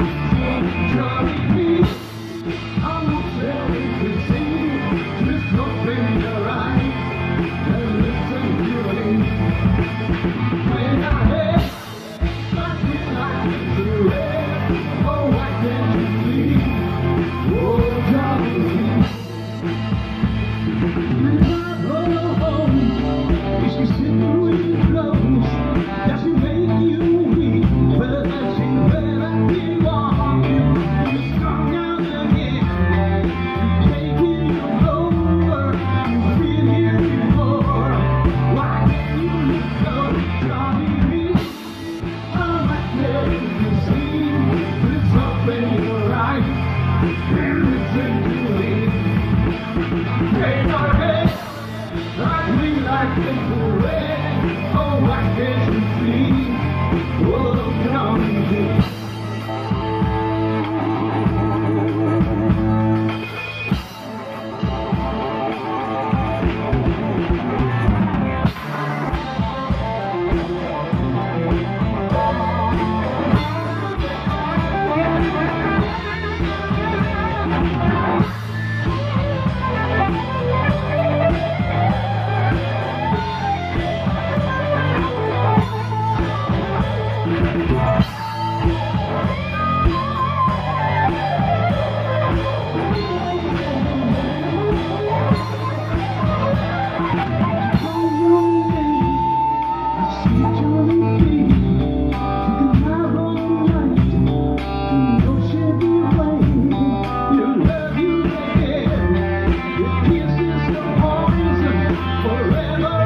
Johnny, Johnny B. I'm We like it red, oh, can't you see?